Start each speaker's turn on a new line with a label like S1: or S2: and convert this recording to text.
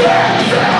S1: Yeah!